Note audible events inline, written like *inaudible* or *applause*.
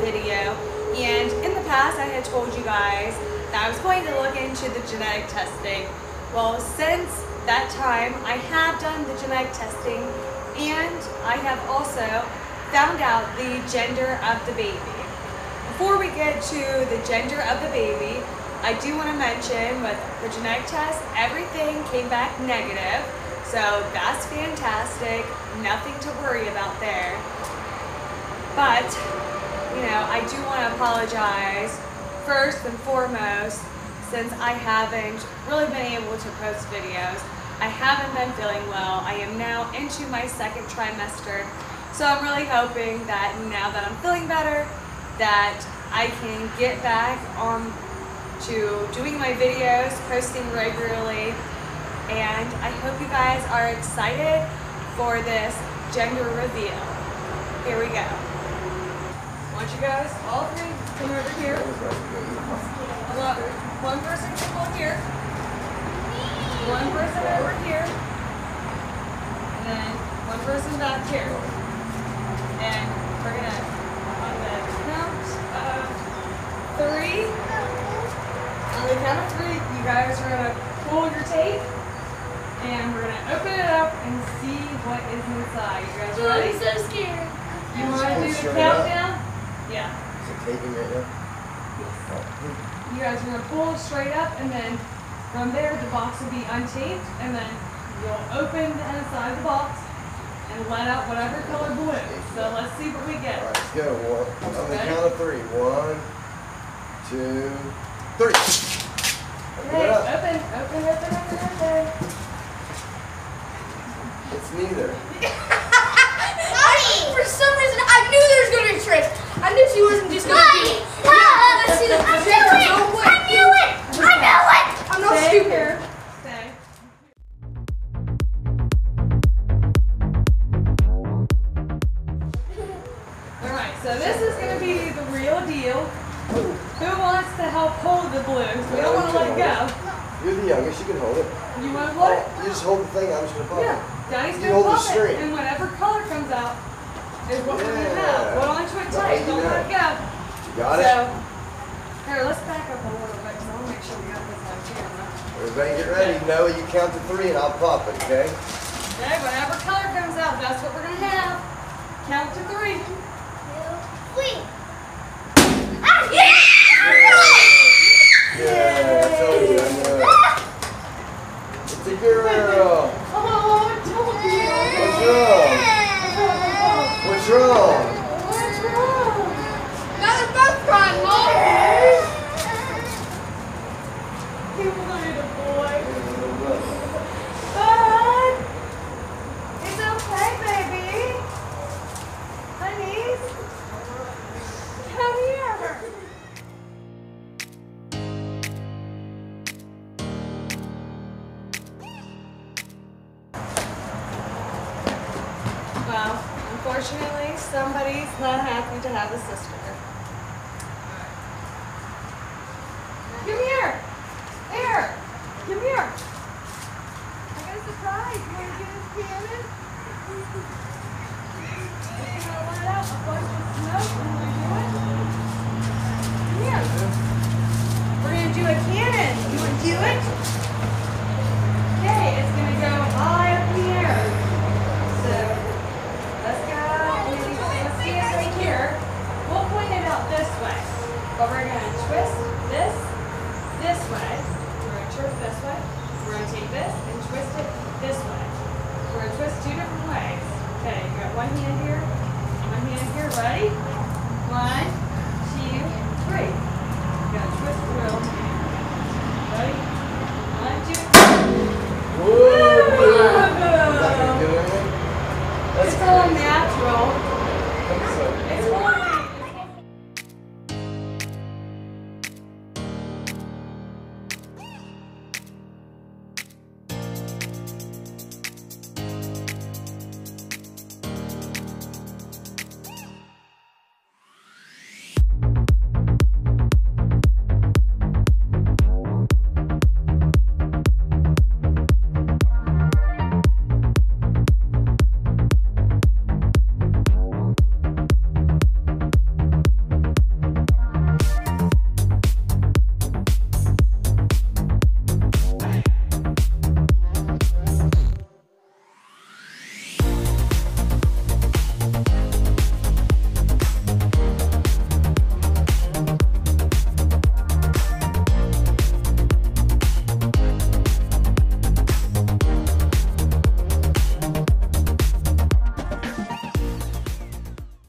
video and in the past I had told you guys that I was going to look into the genetic testing. Well, since that time I have done the genetic testing and I have also found out the gender of the baby. Before we get to the gender of the baby, I do want to mention with the genetic test, everything came back negative. So that's fantastic. Nothing to worry about there. But, you know, I do want to apologize first and foremost since I haven't really been able to post videos. I haven't been feeling well. I am now into my second trimester. So I'm really hoping that now that I'm feeling better, that I can get back on to doing my videos, posting regularly, and I hope you guys are excited for this gender reveal. Here we go. I want you guys, all three, come over here. Look, one person come over here. One person over here. And then one person back here. And we're gonna, on the count of three, on the count of three, you guys are gonna pull your tape and we're gonna open it up and see what is inside. You guys ready? I'm so scared. You wanna do the countdown? Yeah. Is it taping right now? You guys are gonna pull straight up and then from there the box will be untaped and then you'll open the inside of the box and let out whatever color balloon. So let's see what we All get. right, let's go. One, on the count of three. One, two, three. Open Okay, it up. open, open, open, open, open. It's neither. *laughs* so this is going to be the real deal. Who wants to help hold the balloons? We don't want to let go. You're the youngest. You can hold it. You want to hold it? you just hold the thing. I'm just gonna pop Yeah. it. Daddy's You going to pop it. And whatever color comes out is what we're going to Yeah. have. Hold on to it tight. you Don't let it go. You got so, it. here, let's back up a little bit because I want to make sure we got this on camera. Everybody get ready. Noah, you count to three and I'll pop it. Okay. Okay, whatever color comes out, that's what we're going to have. Count to three. What's wrong? What's wrong? Unfortunately, somebody's not happy to have a sister. Come here. Here. Come here. I got a surprise. You want to get this cannon? We're gonna let out a bunch of smoke when we do it. Come here. We're gonna do a cannon. You want to do it? Okay, it's gonna go high up in the air. So let's go. Maybe let's see it right here. We'll point it out this way, but we're gonna twist this this way. We're gonna twist this way. We're gonna take this and twist it this way. We're gonna twist two different ways. Okay, you got one hand here, one hand here. Ready? One,